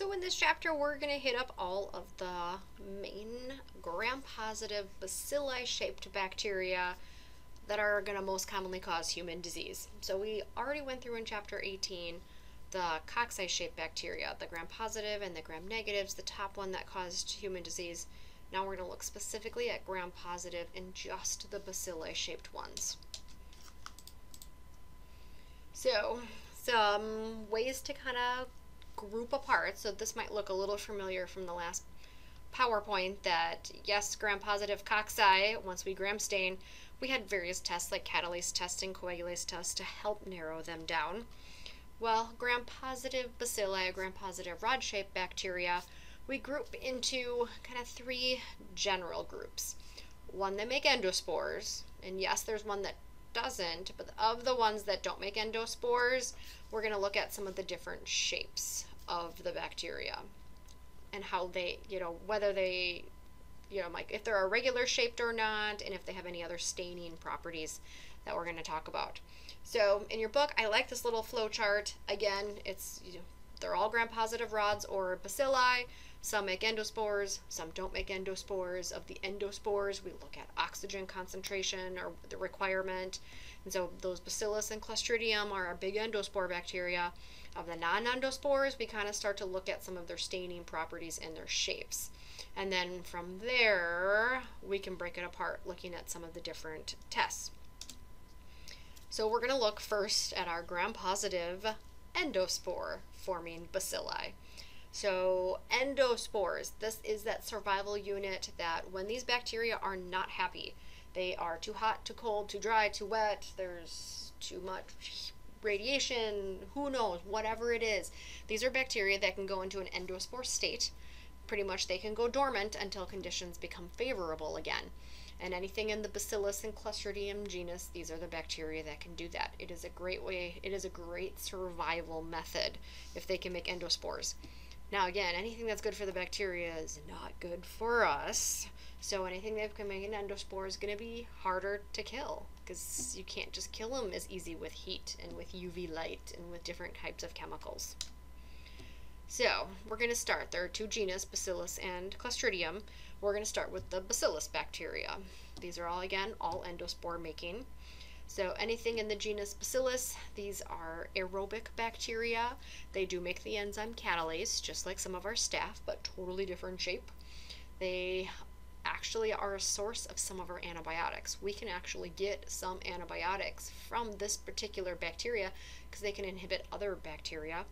So in this chapter, we're going to hit up all of the main gram-positive bacilli-shaped bacteria that are going to most commonly cause human disease. So we already went through in chapter 18 the cocci-shaped bacteria, the gram-positive and the gram-negatives, the top one that caused human disease. Now we're going to look specifically at gram-positive and just the bacilli-shaped ones. So some ways to kind of group apart. So this might look a little familiar from the last PowerPoint that yes, gram-positive cocci, once we gram stain, we had various tests like catalase testing, coagulase tests to help narrow them down. Well, gram-positive bacilli, gram-positive rod-shaped bacteria, we group into kind of three general groups. One that make endospores, and yes, there's one that doesn't, but of the ones that don't make endospores, we're going to look at some of the different shapes of the bacteria and how they, you know, whether they you know, like if they're irregular shaped or not, and if they have any other staining properties that we're going to talk about. So in your book, I like this little flow chart. Again, it's you know, they're all gram-positive rods or bacilli. Some make endospores, some don't make endospores. Of the endospores, we look at oxygen concentration or the requirement. And so those bacillus and clostridium are our big endospore bacteria. Of the non-endospores, we kind of start to look at some of their staining properties and their shapes. And then from there, we can break it apart looking at some of the different tests. So we're going to look first at our gram-positive endospore forming bacilli. So endospores, this is that survival unit that when these bacteria are not happy, they are too hot, too cold, too dry, too wet, there's too much radiation, who knows, whatever it is. These are bacteria that can go into an endospore state pretty much they can go dormant until conditions become favorable again. And anything in the Bacillus and Clostridium genus, these are the bacteria that can do that. It is a great way, it is a great survival method if they can make endospores. Now, again, anything that's good for the bacteria is not good for us. So anything that can make an endospore is going to be harder to kill because you can't just kill them as easy with heat and with UV light and with different types of chemicals. So we're going to start. There are two genus, Bacillus and Clostridium. We're going to start with the Bacillus bacteria. These are all, again, all endospore making. So anything in the genus Bacillus, these are aerobic bacteria. They do make the enzyme catalase, just like some of our staph, but totally different shape. They actually are a source of some of our antibiotics. We can actually get some antibiotics from this particular bacteria because they can inhibit other bacteria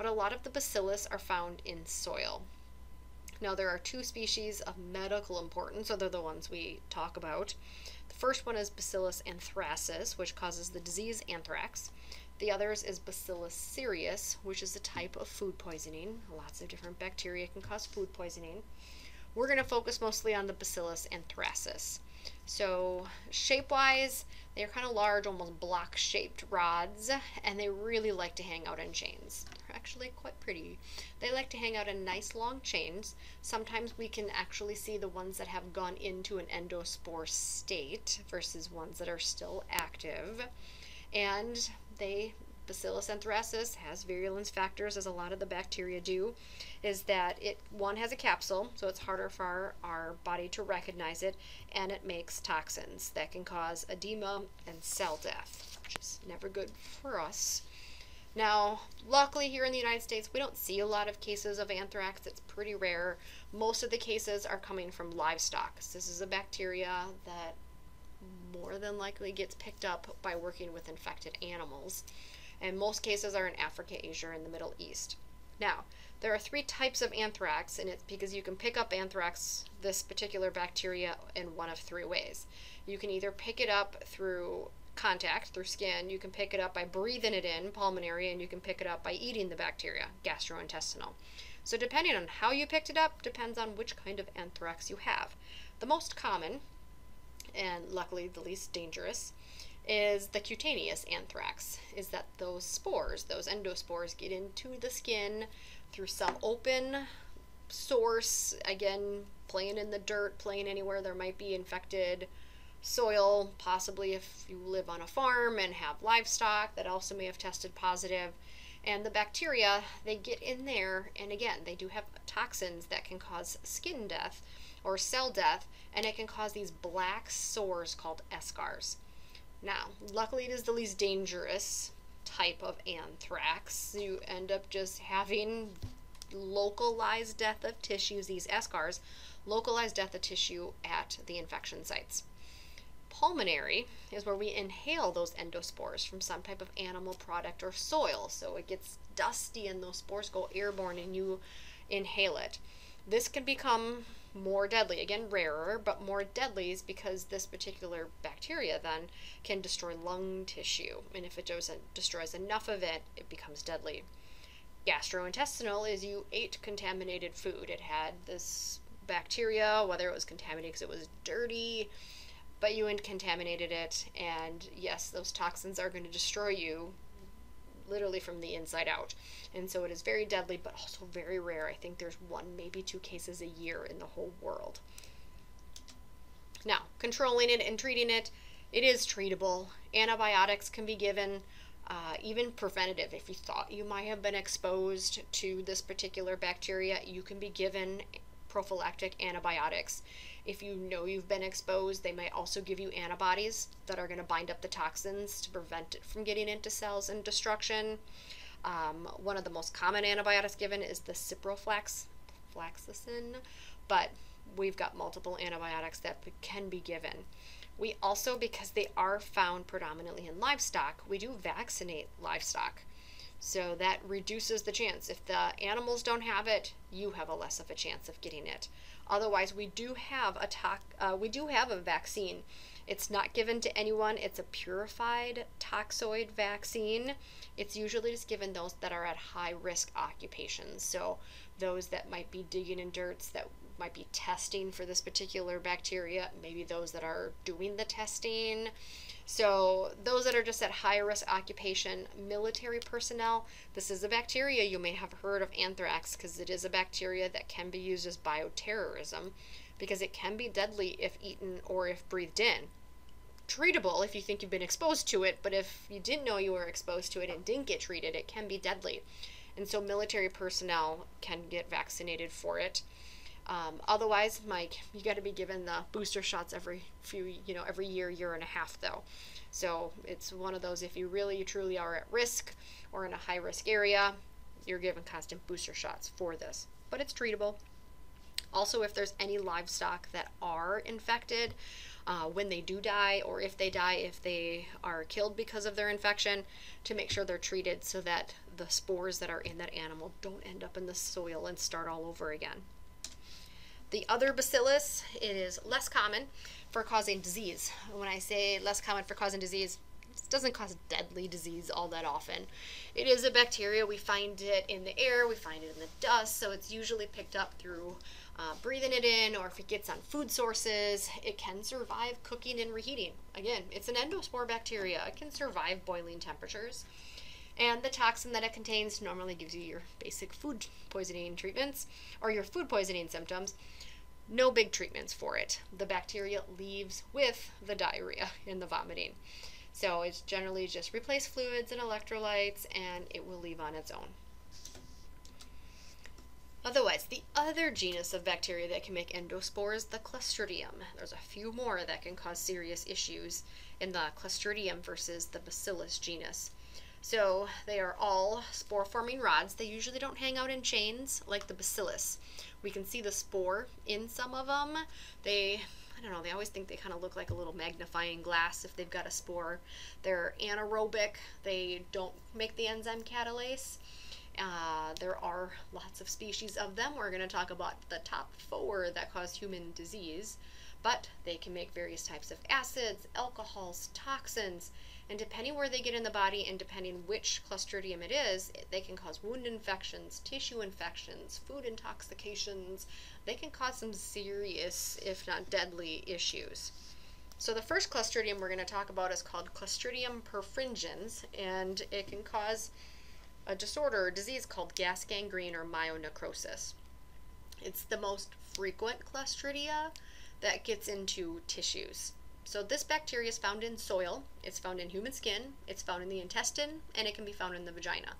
but a lot of the bacillus are found in soil. Now, there are two species of medical importance, so they're the ones we talk about. The first one is Bacillus anthracis, which causes the disease anthrax. The others is Bacillus cereus, which is a type of food poisoning. Lots of different bacteria can cause food poisoning. We're going to focus mostly on the Bacillus and anthracis. So, shape wise, they're kind of large, almost block shaped rods, and they really like to hang out in chains They're actually quite pretty. They like to hang out in nice long chains. Sometimes we can actually see the ones that have gone into an endospore state versus ones that are still active. And they Bacillus anthracis has virulence factors, as a lot of the bacteria do, is that it one has a capsule, so it's harder for our, our body to recognize it, and it makes toxins that can cause edema and cell death, which is never good for us. Now, luckily here in the United States, we don't see a lot of cases of anthrax. It's pretty rare. Most of the cases are coming from livestock. This is a bacteria that more than likely gets picked up by working with infected animals. And most cases are in Africa, Asia, and the Middle East. Now, there are three types of anthrax, and it's because you can pick up anthrax, this particular bacteria, in one of three ways. You can either pick it up through contact through skin. You can pick it up by breathing it in, pulmonary, and you can pick it up by eating the bacteria, gastrointestinal. So, depending on how you picked it up, depends on which kind of anthrax you have. The most common, and luckily the least dangerous, is the cutaneous anthrax. Is that those spores, those endospores, get into the skin through some open source, again, playing in the dirt, playing anywhere there might be infected soil, possibly if you live on a farm and have livestock that also may have tested positive. And the bacteria, they get in there, and again, they do have toxins that can cause skin death or cell death, and it can cause these black sores called eschars. Now, luckily, it is the least dangerous type of anthrax. You end up just having localized death of tissues, these eschars, localized death of tissue at the infection sites. Pulmonary is where we inhale those endospores from some type of animal product or soil. So it gets dusty and those spores go airborne and you inhale it. This can become more deadly. Again, rarer, but more deadly is because this particular bacteria then can destroy lung tissue. And if it doesn't uh, destroys enough of it, it becomes deadly. Gastrointestinal is you ate contaminated food. It had this bacteria, whether it was contaminated because it was dirty, but you contaminated it, and yes, those toxins are going to destroy you literally from the inside out. And so it is very deadly, but also very rare. I think there's one, maybe two cases a year in the whole world. Now, controlling it and treating it, it is treatable. Antibiotics can be given, uh, even preventative. If you thought you might have been exposed to this particular bacteria, you can be given prophylactic antibiotics. If you know you've been exposed, they might also give you antibodies that are going to bind up the toxins to prevent it from getting into cells and destruction. Um, one of the most common antibiotics given is the ciprofloxacin, but we've got multiple antibiotics that can be given. We also, because they are found predominantly in livestock, we do vaccinate livestock. So that reduces the chance. If the animals don't have it, you have a less of a chance of getting it. Otherwise, we do have a to- uh, we do have a vaccine. It's not given to anyone. It's a purified toxoid vaccine. It's usually just given those that are at high risk occupations. So those that might be digging in dirts, that might be testing for this particular bacteria, maybe those that are doing the testing. So, those that are just at high risk occupation, military personnel, this is a bacteria. You may have heard of anthrax because it is a bacteria that can be used as bioterrorism because it can be deadly if eaten or if breathed in. Treatable if you think you've been exposed to it, but if you didn't know you were exposed to it and didn't get treated, it can be deadly. And so, military personnel can get vaccinated for it. Um, otherwise, Mike, you got to be given the booster shots every few, you know, every year, year and a half, though. So it's one of those if you really truly are at risk or in a high risk area, you're given constant booster shots for this. But it's treatable. Also, if there's any livestock that are infected, uh, when they do die, or if they die, if they are killed because of their infection, to make sure they're treated so that the spores that are in that animal don't end up in the soil and start all over again. The other bacillus, it is less common for causing disease. When I say less common for causing disease, it doesn't cause deadly disease all that often. It is a bacteria. We find it in the air, we find it in the dust, so it's usually picked up through uh, breathing it in, or if it gets on food sources, it can survive cooking and reheating. Again, it's an endospore bacteria. It can survive boiling temperatures. And the toxin that it contains normally gives you your basic food poisoning treatments or your food poisoning symptoms no big treatments for it. The bacteria leaves with the diarrhea and the vomiting. So it's generally just replace fluids and electrolytes and it will leave on its own. Otherwise, the other genus of bacteria that can make endospores, the Clostridium. There's a few more that can cause serious issues in the Clostridium versus the Bacillus genus. So they are all spore forming rods. They usually don't hang out in chains like the bacillus. We can see the spore in some of them. They, I don't know, they always think they kind of look like a little magnifying glass if they've got a spore. They're anaerobic, they don't make the enzyme catalase. Uh, there are lots of species of them. We're going to talk about the top four that cause human disease, but they can make various types of acids, alcohols, toxins, and depending where they get in the body and depending which Clostridium it is, they can cause wound infections, tissue infections, food intoxications. They can cause some serious, if not deadly, issues. So the first Clostridium we're going to talk about is called Clostridium perfringens, and it can cause a disorder or disease called gas gangrene or myonecrosis. It's the most frequent Clostridia that gets into tissues. So this bacteria is found in soil, it's found in human skin, it's found in the intestine, and it can be found in the vagina.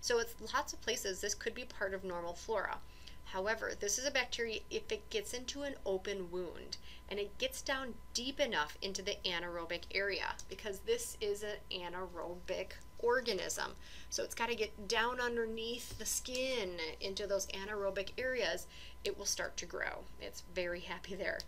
So it's lots of places this could be part of normal flora. However, this is a bacteria if it gets into an open wound and it gets down deep enough into the anaerobic area because this is an anaerobic organism. So it's got to get down underneath the skin into those anaerobic areas. It will start to grow. It's very happy there.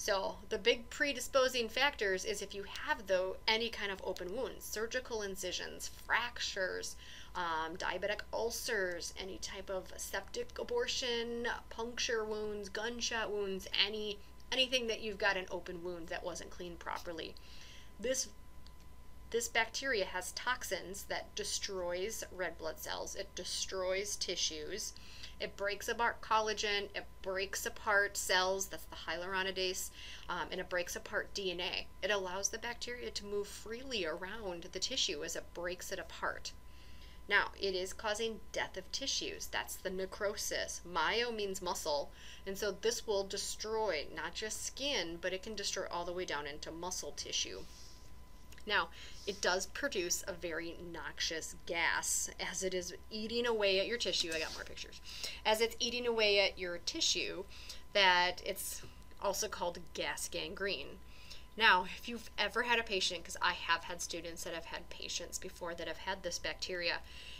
So the big predisposing factors is if you have though any kind of open wounds, surgical incisions, fractures, um, diabetic ulcers, any type of septic abortion, puncture wounds, gunshot wounds, any anything that you've got an open wound that wasn't cleaned properly. This this bacteria has toxins that destroys red blood cells. It destroys tissues. It breaks apart collagen. It breaks apart cells. That's the hyaluronidase. Um, and it breaks apart DNA. It allows the bacteria to move freely around the tissue as it breaks it apart. Now, it is causing death of tissues. That's the necrosis. Myo means muscle. And so this will destroy not just skin, but it can destroy all the way down into muscle tissue. Now, it does produce a very noxious gas as it is eating away at your tissue. I got more pictures. As it's eating away at your tissue, that it's also called gas gangrene. Now, if you've ever had a patient, because I have had students that have had patients before that have had this bacteria,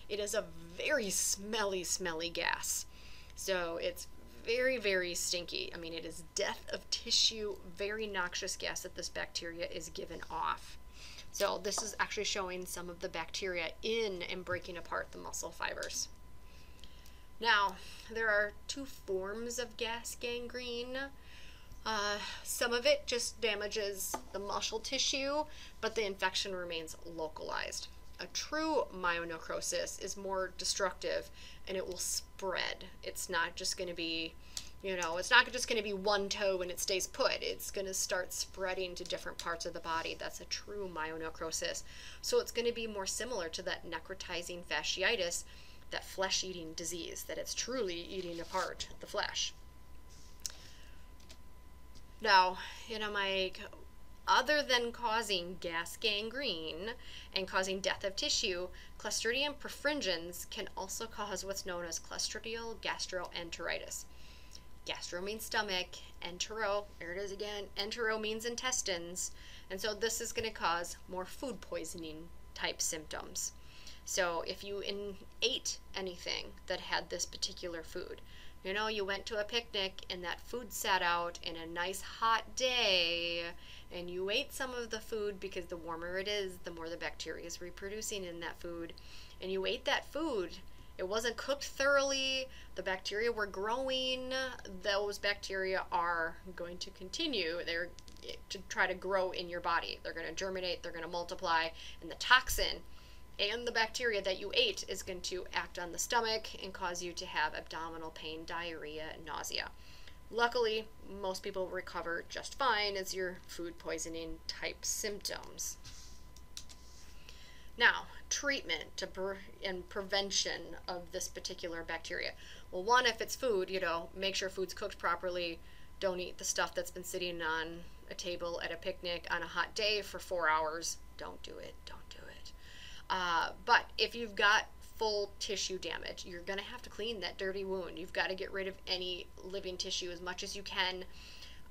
it is a very smelly, smelly gas. So it's very, very stinky. I mean, it is death of tissue, very noxious gas that this bacteria is given off. So this is actually showing some of the bacteria in and breaking apart the muscle fibers. Now, there are two forms of gas gangrene. Uh, some of it just damages the muscle tissue, but the infection remains localized. A true myonecrosis is more destructive and it will spread. It's not just going to be you know, it's not just going to be one toe and it stays put. It's going to start spreading to different parts of the body. That's a true myonecrosis. So it's going to be more similar to that necrotizing fasciitis, that flesh eating disease, that it's truly eating apart the flesh. Now, you know, Mike, other than causing gas gangrene and causing death of tissue, Clostridium perfringens can also cause what's known as Clostridial gastroenteritis. Gastro means stomach, entero, there it is again, entero means intestines, and so this is going to cause more food poisoning type symptoms. So if you in, ate anything that had this particular food, you know, you went to a picnic and that food sat out in a nice hot day, and you ate some of the food because the warmer it is, the more the bacteria is reproducing in that food, and you ate that food it wasn't cooked thoroughly, the bacteria were growing, those bacteria are going to continue. They're to try to grow in your body. They're going to germinate, they're going to multiply, and the toxin and the bacteria that you ate is going to act on the stomach and cause you to have abdominal pain, diarrhea, nausea. Luckily, most people recover just fine as your food poisoning type symptoms. Now, treatment to pre- and prevention of this particular bacteria. Well, one, if it's food, you know, make sure food's cooked properly. Don't eat the stuff that's been sitting on a table at a picnic on a hot day for four hours. Don't do it. Don't do it. Uh, but if you've got full tissue damage, you're going to have to clean that dirty wound. You've got to get rid of any living tissue as much as you can.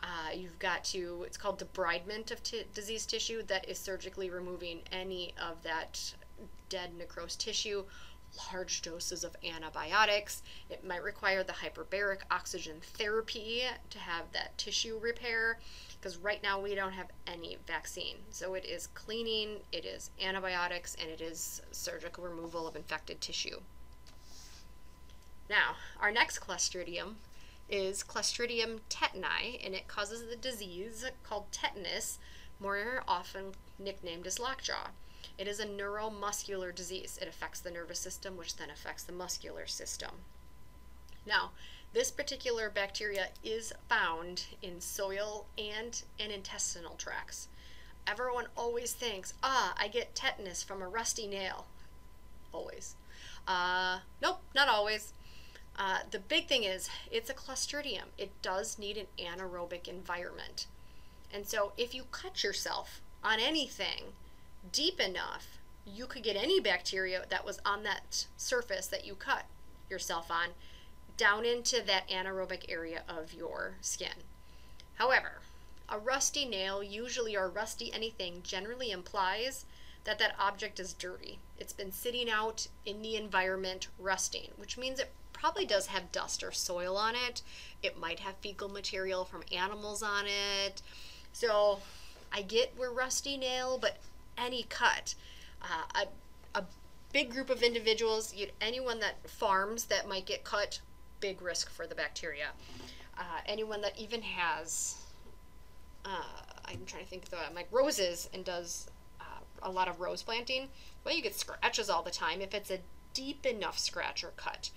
Uh, you've got to, it's called debridement of t- diseased tissue, that is surgically removing any of that dead necrosed tissue, large doses of antibiotics. It might require the hyperbaric oxygen therapy to have that tissue repair because right now we don't have any vaccine. So it is cleaning, it is antibiotics, and it is surgical removal of infected tissue. Now, our next Clostridium is Clostridium tetani, and it causes the disease called tetanus, more often nicknamed as lockjaw. It is a neuromuscular disease. It affects the nervous system, which then affects the muscular system. Now, this particular bacteria is found in soil and in intestinal tracts. Everyone always thinks, ah, I get tetanus from a rusty nail. Always. Uh, nope, not always. Uh, the big thing is it's a clostridium. It does need an anaerobic environment. And so if you cut yourself on anything, deep enough, you could get any bacteria that was on that surface that you cut yourself on down into that anaerobic area of your skin. However, a rusty nail, usually, or rusty anything, generally implies that that object is dirty. It's been sitting out in the environment rusting, which means it probably does have dust or soil on it. It might have fecal material from animals on it. So I get we're rusty nail, but any cut, uh, a, a big group of individuals, you, anyone that farms that might get cut, big risk for the bacteria. Uh, anyone that even has, uh, I'm trying to think of the, like roses and does uh, a lot of rose planting, well, you get scratches all the time if it's a deep enough scratch or cut.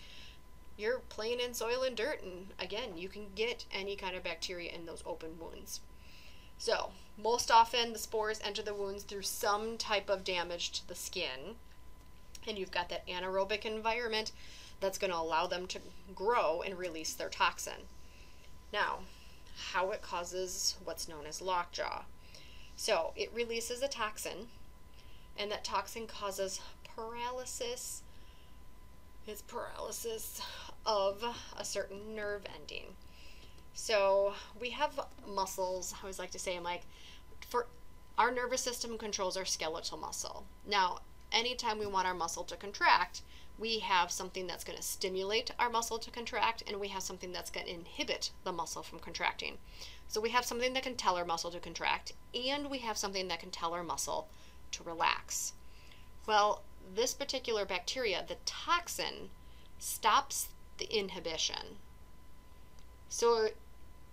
You're playing in soil and dirt, and again, you can get any kind of bacteria in those open wounds. So, most often the spores enter the wounds through some type of damage to the skin, and you've got that anaerobic environment that's going to allow them to grow and release their toxin. Now, how it causes what's known as lockjaw. So, it releases a toxin, and that toxin causes paralysis. It's paralysis of a certain nerve ending. So, we have muscles, I always like to say, I'm like, for our nervous system controls our skeletal muscle. Now, anytime we want our muscle to contract, we have something that's going to stimulate our muscle to contract, and we have something that's going to inhibit the muscle from contracting. So we have something that can tell our muscle to contract, and we have something that can tell our muscle to relax. Well, this particular bacteria, the toxin, stops the inhibition. So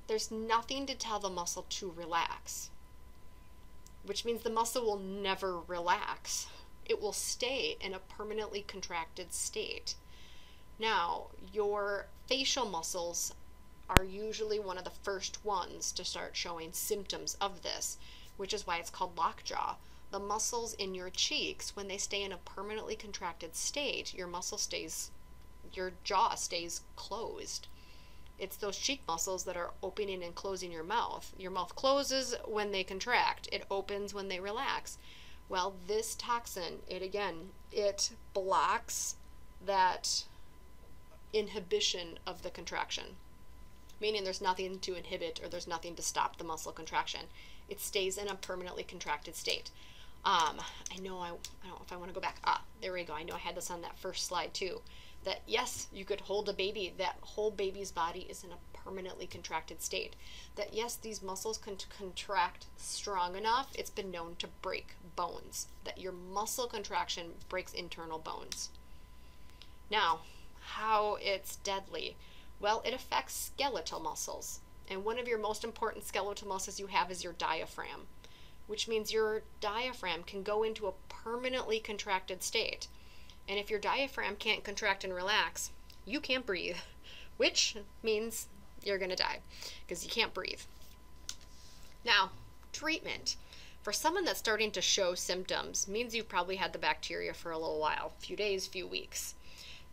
there's nothing to tell the muscle to relax, which means the muscle will never relax it will stay in a permanently contracted state. Now, your facial muscles are usually one of the first ones to start showing symptoms of this, which is why it's called lockjaw. The muscles in your cheeks, when they stay in a permanently contracted state, your muscle stays, your jaw stays closed. It's those cheek muscles that are opening and closing your mouth. Your mouth closes when they contract, it opens when they relax. Well, this toxin, it again, it blocks that inhibition of the contraction, meaning there's nothing to inhibit or there's nothing to stop the muscle contraction. It stays in a permanently contracted state. Um, I know I, I don't know if I want to go back. Ah, there we go. I know I had this on that first slide too. That yes, you could hold a baby. That whole baby's body is in a permanently contracted state. That yes, these muscles can contract strong enough, it's been known to break bones. That your muscle contraction breaks internal bones. Now, how it's deadly. Well, it affects skeletal muscles. And one of your most important skeletal muscles you have is your diaphragm, which means your diaphragm can go into a permanently contracted state. And if your diaphragm can't contract and relax, you can't breathe, which means you're going to die because you can't breathe. Now, treatment. For someone that's starting to show symptoms means you've probably had the bacteria for a little while, a few days, few weeks.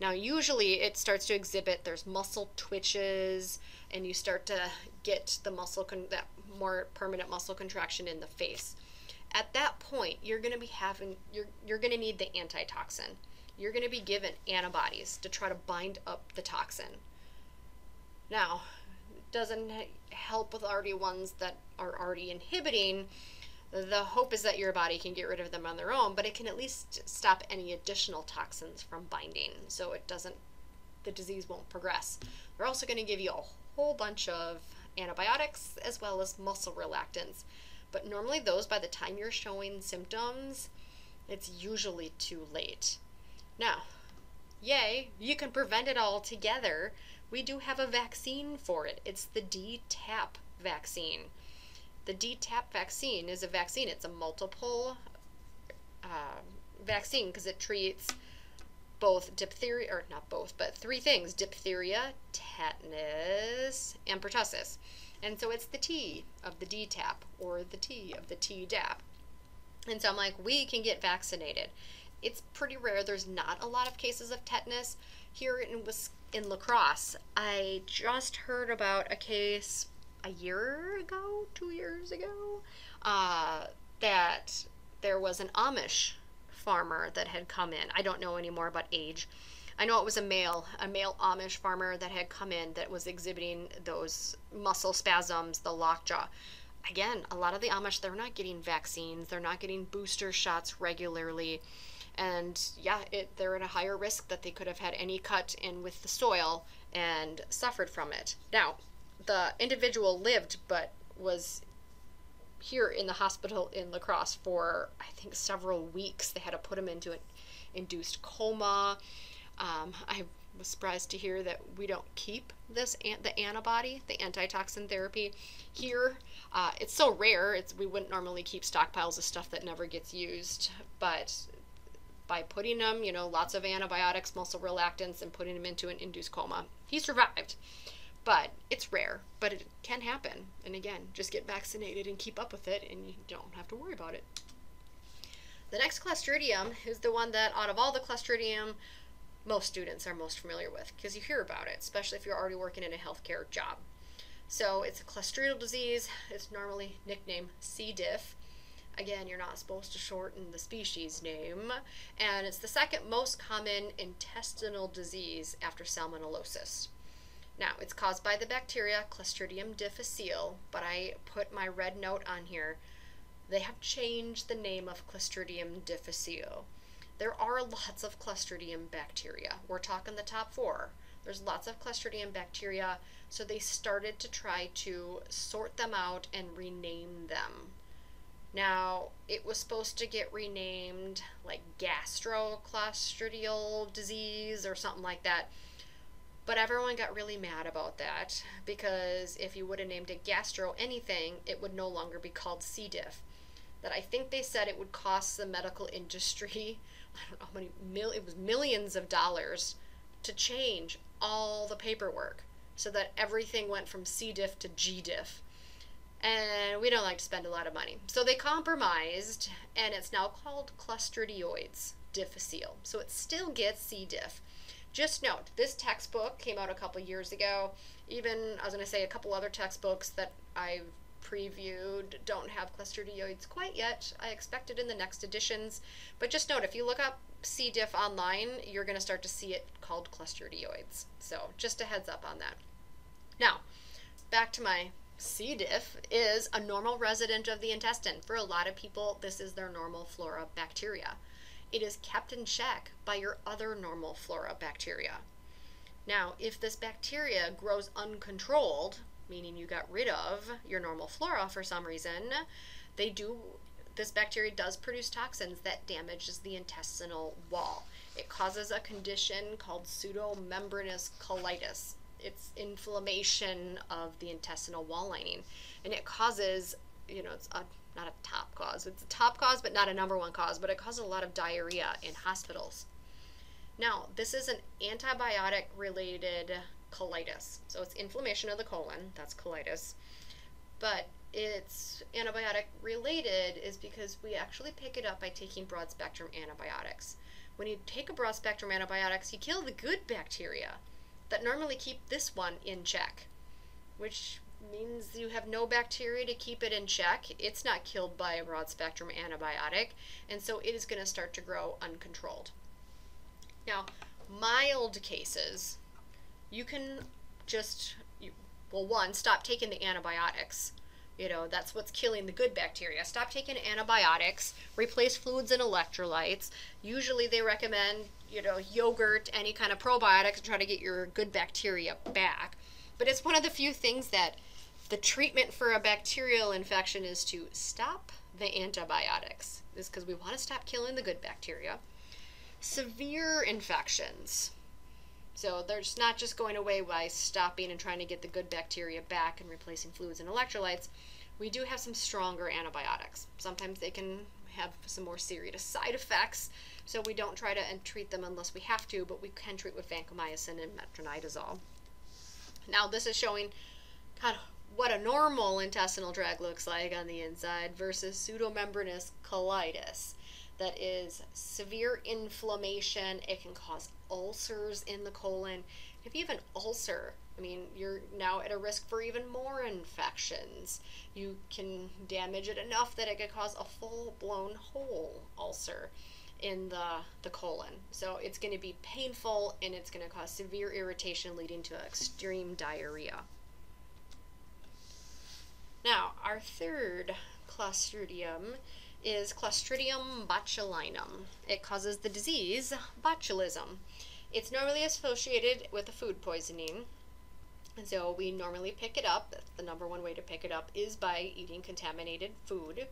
Now, usually it starts to exhibit there's muscle twitches and you start to get the muscle that more permanent muscle contraction in the face. At that point, you're going to be having you're you're going to need the antitoxin. You're going to be given antibodies to try to bind up the toxin. Now, it doesn't help with already ones that are already inhibiting. The hope is that your body can get rid of them on their own, but it can at least stop any additional toxins from binding so it doesn't, the disease won't progress. They're also going to give you a whole bunch of antibiotics as well as muscle relaxants. But normally, those by the time you're showing symptoms, it's usually too late. Now, yay, you can prevent it all together we do have a vaccine for it. It's the DTaP vaccine. The DTaP vaccine is a vaccine, it's a multiple uh, vaccine because it treats both diphtheria, or not both, but three things diphtheria, tetanus, and pertussis. And so it's the T of the DTaP or the T of the Tdap. And so I'm like, we can get vaccinated. It's pretty rare. There's not a lot of cases of tetanus here in in La Crosse. I just heard about a case a year ago, two years ago, uh, that there was an Amish farmer that had come in. I don't know any more about age. I know it was a male, a male Amish farmer that had come in that was exhibiting those muscle spasms, the lockjaw. Again, a lot of the Amish, they're not getting vaccines, they're not getting booster shots regularly. And yeah, it, they're at a higher risk that they could have had any cut in with the soil and suffered from it. Now, the individual lived but was here in the hospital in La Crosse for I think several weeks. They had to put him into an induced coma. Um, I was surprised to hear that we don't keep this the antibody, the antitoxin therapy here. Uh, it's so rare; it's we wouldn't normally keep stockpiles of stuff that never gets used. But by putting him, you know, lots of antibiotics, muscle relaxants, and putting him into an induced coma, he survived. But it's rare, but it can happen. And again, just get vaccinated and keep up with it, and you don't have to worry about it. The next Clostridium is the one that, out of all the Clostridium, most students are most familiar with because you hear about it, especially if you're already working in a healthcare job. So it's a clostridial disease. It's normally nicknamed C. diff. Again, you're not supposed to shorten the species name. And it's the second most common intestinal disease after salmonellosis. Now, it's caused by the bacteria Clostridium difficile, but I put my red note on here. They have changed the name of Clostridium difficile. There are lots of Clostridium bacteria. We're talking the top four. There's lots of Clostridium bacteria, so they started to try to sort them out and rename them. Now, it was supposed to get renamed like gastroclostridial disease or something like that but everyone got really mad about that because if you would have named it gastro anything, it would no longer be called C. diff. That I think they said it would cost the medical industry, I don't know how many, mil, it was millions of dollars to change all the paperwork so that everything went from C. diff to G. diff. And we don't like to spend a lot of money. So they compromised, and it's now called Clostridioides difficile. So it still gets C. diff just note, this textbook came out a couple years ago. Even, I was going to say, a couple other textbooks that I've previewed don't have clostridioides quite yet. I expect it in the next editions. But just note, if you look up C. diff online, you're going to start to see it called clostridioides. So just a heads up on that. Now, back to my C. diff is a normal resident of the intestine. For a lot of people, this is their normal flora bacteria it is kept in check by your other normal flora bacteria. Now, if this bacteria grows uncontrolled, meaning you got rid of your normal flora for some reason, they do this bacteria does produce toxins that damages the intestinal wall. It causes a condition called pseudomembranous colitis. It's inflammation of the intestinal wall lining, and it causes, you know, it's a not a top cause. It's a top cause, but not a number one cause, but it causes a lot of diarrhea in hospitals. Now, this is an antibiotic related colitis. So it's inflammation of the colon, that's colitis. But it's antibiotic related is because we actually pick it up by taking broad spectrum antibiotics. When you take a broad spectrum antibiotics, you kill the good bacteria that normally keep this one in check, which means you have no bacteria to keep it in check. It's not killed by a broad spectrum antibiotic, and so it is going to start to grow uncontrolled. Now, mild cases, you can just, you, well, one, stop taking the antibiotics. You know, that's what's killing the good bacteria. Stop taking antibiotics, replace fluids and electrolytes. Usually they recommend, you know, yogurt, any kind of probiotics to try to get your good bacteria back. But it's one of the few things that the treatment for a bacterial infection is to stop the antibiotics. This is because we want to stop killing the good bacteria. Severe infections. So they're just not just going away by stopping and trying to get the good bacteria back and replacing fluids and electrolytes. We do have some stronger antibiotics. Sometimes they can have some more serious side effects, so we don't try to treat them unless we have to, but we can treat with vancomycin and metronidazole. Now this is showing kind of what a normal intestinal tract looks like on the inside versus pseudomembranous colitis. That is severe inflammation. It can cause ulcers in the colon. If you have an ulcer, I mean, you're now at a risk for even more infections. You can damage it enough that it could cause a full blown whole ulcer. in the, the colon. So it's going to be painful and it's going to cause severe irritation leading to extreme diarrhea. Now, our third Clostridium is Clostridium botulinum. It causes the disease botulism. It's normally associated with a food poisoning. And so we normally pick it up. The number one way to pick it up is by eating contaminated food.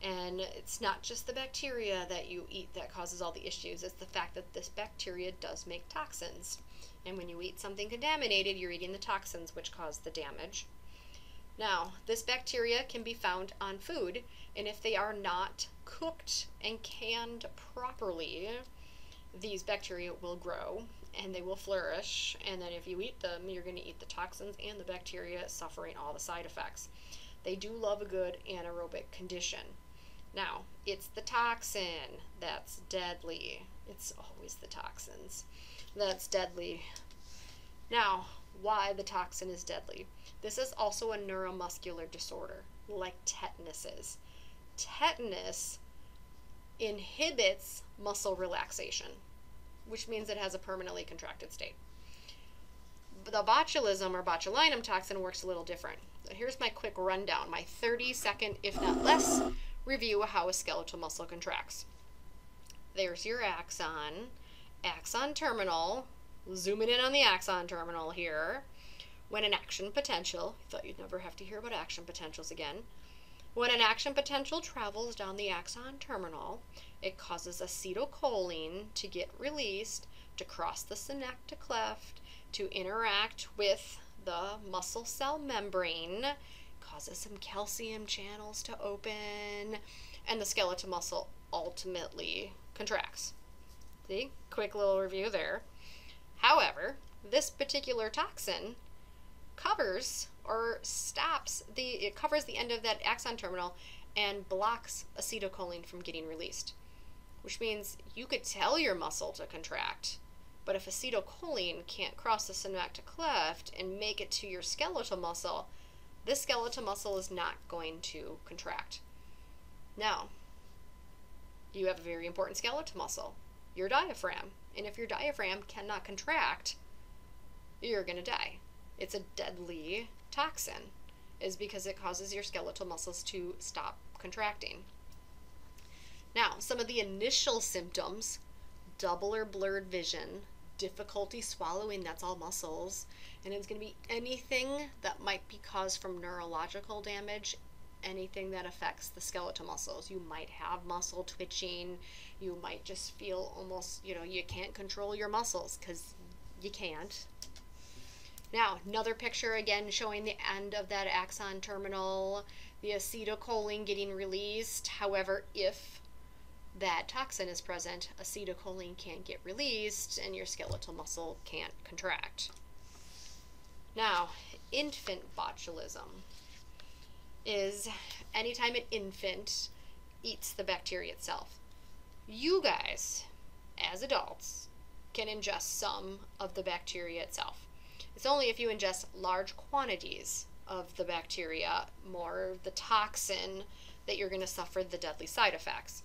And it's not just the bacteria that you eat that causes all the issues, it's the fact that this bacteria does make toxins. And when you eat something contaminated, you're eating the toxins which cause the damage. Now, this bacteria can be found on food, and if they are not cooked and canned properly, these bacteria will grow and they will flourish. And then if you eat them, you're going to eat the toxins and the bacteria suffering all the side effects. They do love a good anaerobic condition. Now, it's the toxin that's deadly. It's always the toxins that's deadly. Now, why the toxin is deadly? This is also a neuromuscular disorder, like tetanus is. Tetanus inhibits muscle relaxation, which means it has a permanently contracted state. The botulism or botulinum toxin works a little different. So here's my quick rundown, my 30 second, if not less, review of how a skeletal muscle contracts. There's your axon, axon terminal, zooming in on the axon terminal here. When an action potential, I thought you'd never have to hear about action potentials again. When an action potential travels down the axon terminal, it causes acetylcholine to get released to cross the synaptic cleft to interact with the muscle cell membrane, causes some calcium channels to open, and the skeletal muscle ultimately contracts. See? Quick little review there. However, this particular toxin covers or stops the it covers the end of that axon terminal and blocks acetylcholine from getting released which means you could tell your muscle to contract but if acetylcholine can't cross the synaptic cleft and make it to your skeletal muscle this skeletal muscle is not going to contract. Now you have a very important skeletal muscle your diaphragm and if your diaphragm cannot contract you're going to die it's a deadly toxin is because it causes your skeletal muscles to stop contracting. Now, some of the initial symptoms double or blurred vision, difficulty swallowing, that's all muscles, and it's going to be anything that might be caused from neurological damage, anything that affects the skeletal muscles. You might have muscle twitching, you might just feel almost, you know, you can't control your muscles because you can't. Now, another picture again showing the end of that axon terminal, the acetylcholine getting released. However, if that toxin is present, acetylcholine can't get released and your skeletal muscle can't contract. Now, infant botulism is anytime an infant eats the bacteria itself. You guys, as adults, can ingest some of the bacteria itself. It's only if you ingest large quantities of the bacteria, more of the toxin, that you're going to suffer the deadly side effects.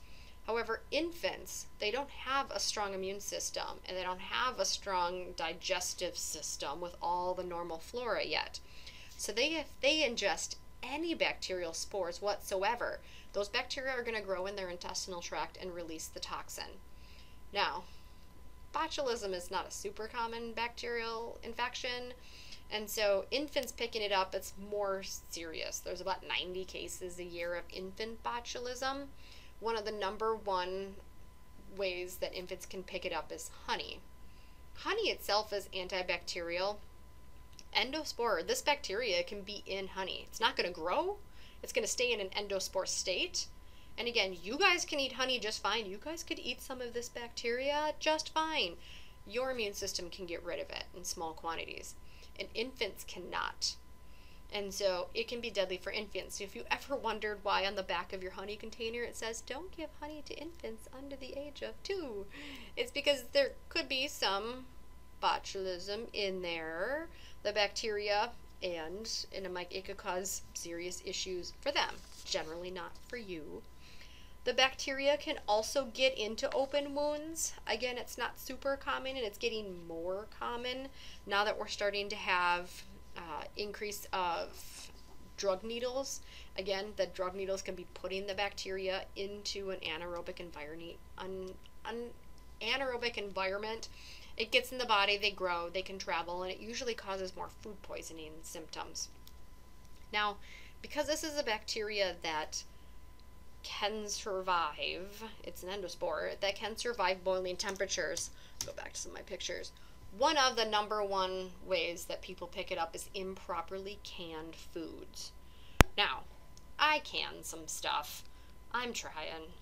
However, infants, they don't have a strong immune system and they don't have a strong digestive system with all the normal flora yet. So they if they ingest any bacterial spores whatsoever, those bacteria are going to grow in their intestinal tract and release the toxin. Now, botulism is not a super common bacterial infection. And so infants picking it up, it's more serious. There's about 90 cases a year of infant botulism. One of the number one ways that infants can pick it up is honey. Honey itself is antibacterial. Endospore, this bacteria can be in honey. It's not going to grow. It's going to stay in an endospore state and again, you guys can eat honey just fine. You guys could eat some of this bacteria just fine. Your immune system can get rid of it in small quantities, and infants cannot. And so it can be deadly for infants. If you ever wondered why on the back of your honey container it says, don't give honey to infants under the age of two, it's because there could be some botulism in there, the bacteria, and, and it, might, it could cause serious issues for them. Generally not for you. The bacteria can also get into open wounds. Again, it's not super common and it's getting more common now that we're starting to have uh, increase of drug needles. Again, the drug needles can be putting the bacteria into an anaerobic anaerobic environment. It gets in the body, they grow, they can travel, and it usually causes more food poisoning symptoms. Now, because this is a bacteria that can survive, it's an endospore, that can survive boiling temperatures. Go back to some of my pictures. One of the number one ways that people pick it up is improperly canned foods. Now, I can some stuff. I'm trying.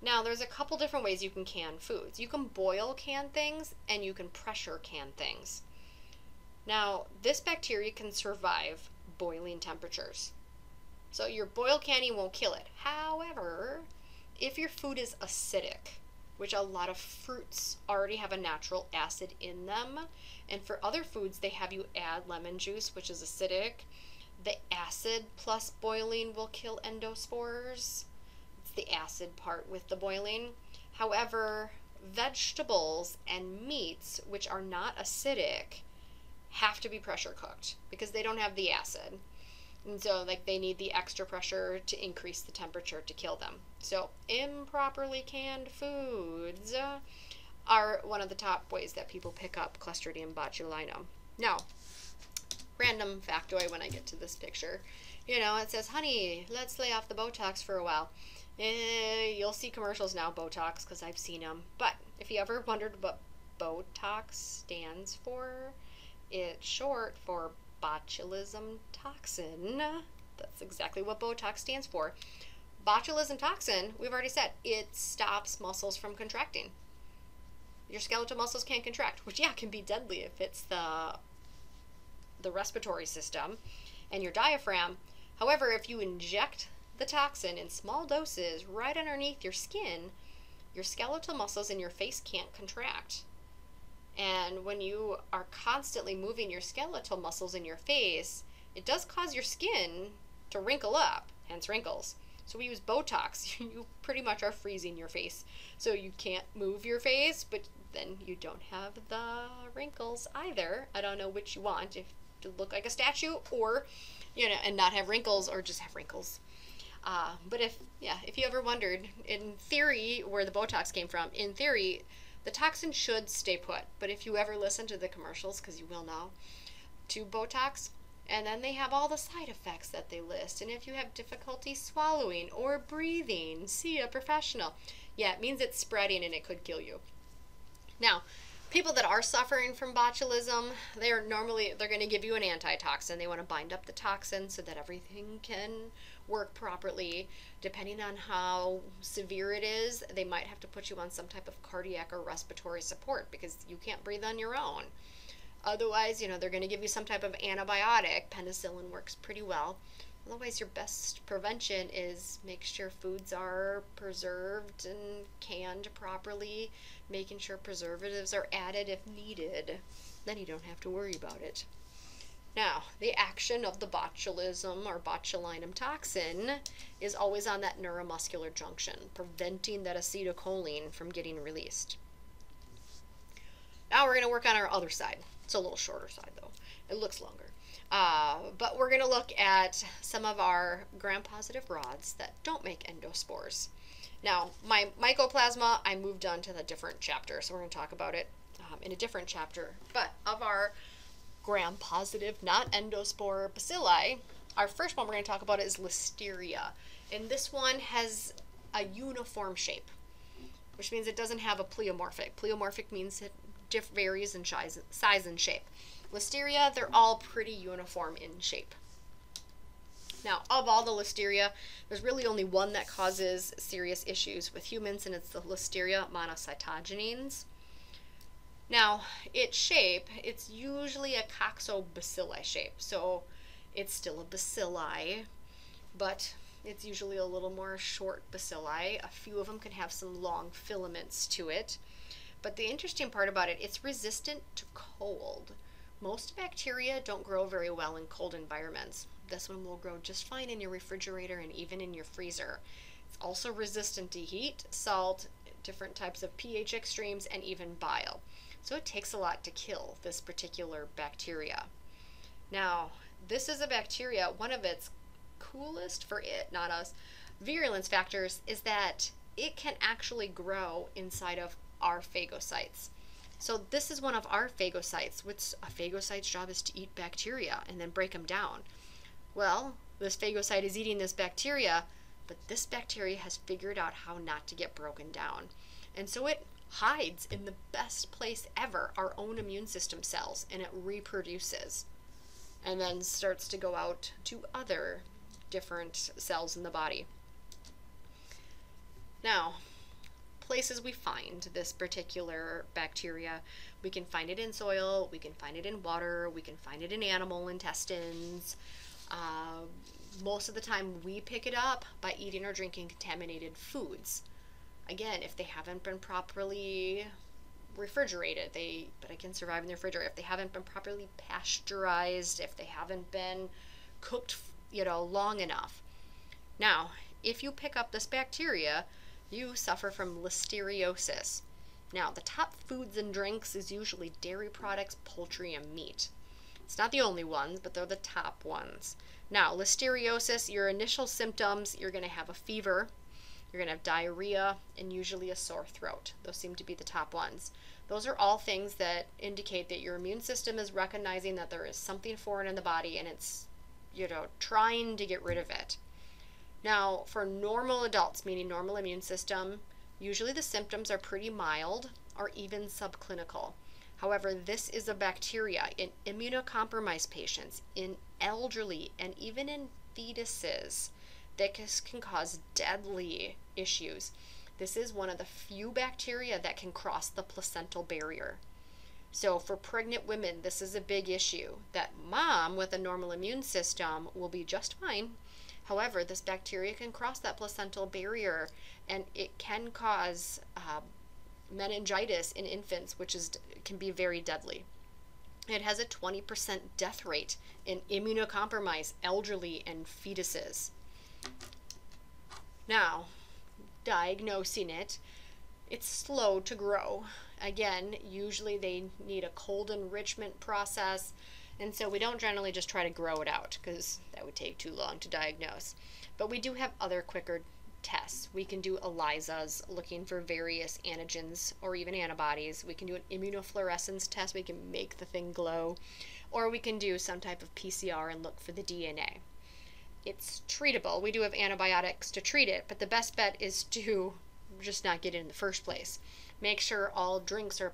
Now, there's a couple different ways you can can foods. You can boil canned things and you can pressure can things. Now, this bacteria can survive boiling temperatures. So your boiled candy won't kill it. However, if your food is acidic, which a lot of fruits already have a natural acid in them, and for other foods they have you add lemon juice, which is acidic, the acid plus boiling will kill endospores. It's the acid part with the boiling. However, vegetables and meats, which are not acidic, have to be pressure cooked because they don't have the acid. And so, like, they need the extra pressure to increase the temperature to kill them. So, improperly canned foods are one of the top ways that people pick up Clostridium botulinum. Now, random factoid when I get to this picture. You know, it says, honey, let's lay off the Botox for a while. Eh, you'll see commercials now, Botox, because I've seen them. But if you ever wondered what Botox stands for, it's short for botulism toxin. That's exactly what Botox stands for. Botulism toxin, we've already said, it stops muscles from contracting. Your skeletal muscles can't contract, which yeah, can be deadly if it's the the respiratory system and your diaphragm. However, if you inject the toxin in small doses right underneath your skin, your skeletal muscles in your face can't contract. And when you are constantly moving your skeletal muscles in your face, it does cause your skin to wrinkle up, hence wrinkles. So we use Botox. you pretty much are freezing your face. So you can't move your face, but then you don't have the wrinkles either. I don't know which you want, if to look like a statue or, you know, and not have wrinkles or just have wrinkles. Uh, but if, yeah, if you ever wondered, in theory, where the Botox came from, in theory, the toxin should stay put. But if you ever listen to the commercials, because you will now, to Botox, and then they have all the side effects that they list. And if you have difficulty swallowing or breathing, see a professional. Yeah, it means it's spreading and it could kill you. Now, people that are suffering from botulism, they're normally they're going to give you an antitoxin. They want to bind up the toxin so that everything can work properly. Depending on how severe it is, they might have to put you on some type of cardiac or respiratory support because you can't breathe on your own. Otherwise, you know, they're going to give you some type of antibiotic. Penicillin works pretty well. Otherwise, your best prevention is make sure foods are preserved and canned properly, making sure preservatives are added if needed. Then you don't have to worry about it. Now, the action of the botulism or botulinum toxin is always on that neuromuscular junction, preventing that acetylcholine from getting released. Now we're going to work on our other side. It's a little shorter side though. It looks longer. Uh, but we're going to look at some of our gram-positive rods that don't make endospores. Now, my mycoplasma, I moved on to the different chapter, so we're going to talk about it um, in a different chapter. But of our gram-positive, not endospore bacilli, our first one we're going to talk about is Listeria. And this one has a uniform shape, which means it doesn't have a pleomorphic. Pleomorphic means it varies in size, size and shape. Listeria, they're all pretty uniform in shape. Now, of all the listeria, there's really only one that causes serious issues with humans, and it's the Listeria monocytogenes. Now, its shape, it's usually a coccobacilli shape, so it's still a bacilli, but it's usually a little more short bacilli. A few of them can have some long filaments to it. But the interesting part about it, it's resistant to cold. Most bacteria don't grow very well in cold environments. This one will grow just fine in your refrigerator and even in your freezer. It's also resistant to heat, salt, different types of pH extremes, and even bile. So it takes a lot to kill this particular bacteria. Now, this is a bacteria, one of its coolest for it, not us, virulence factors is that it can actually grow inside of our phagocytes. So this is one of our phagocytes, which a phagocyte's job is to eat bacteria and then break them down. Well, this phagocyte is eating this bacteria, but this bacteria has figured out how not to get broken down. And so it hides in the best place ever, our own immune system cells, and it reproduces and then starts to go out to other different cells in the body. Now, places we find this particular bacteria. We can find it in soil, we can find it in water, we can find it in animal intestines. Uh, most of the time, we pick it up by eating or drinking contaminated foods. Again, if they haven't been properly refrigerated, they but I can survive in the refrigerator. If they haven't been properly pasteurized, if they haven't been cooked, you know, long enough. Now, if you pick up this bacteria, you suffer from listeriosis. Now, the top foods and drinks is usually dairy products, poultry, and meat. It's not the only ones, but they're the top ones. Now, listeriosis, your initial symptoms, you're going to have a fever, you're going to have diarrhea, and usually a sore throat. Those seem to be the top ones. Those are all things that indicate that your immune system is recognizing that there is something foreign in the body and it's, you know, trying to get rid of it. Now, for normal adults, meaning normal immune system, usually the symptoms are pretty mild or even subclinical. However, this is a bacteria in immunocompromised patients, in elderly, and even in fetuses that can cause deadly issues. This is one of the few bacteria that can cross the placental barrier. So, for pregnant women, this is a big issue that mom with a normal immune system will be just fine However, this bacteria can cross that placental barrier and it can cause uh, meningitis in infants, which is can be very deadly. It has a 20% death rate in immunocompromised elderly and fetuses. Now, diagnosing it, it's slow to grow. Again, usually they need a cold enrichment process and so we don't generally just try to grow it out because that would take too long to diagnose. But we do have other quicker tests. We can do ELISAs looking for various antigens or even antibodies. We can do an immunofluorescence test. We can make the thing glow. Or we can do some type of PCR and look for the DNA. It's treatable. We do have antibiotics to treat it, but the best bet is to just not get it in the first place. Make sure all drinks are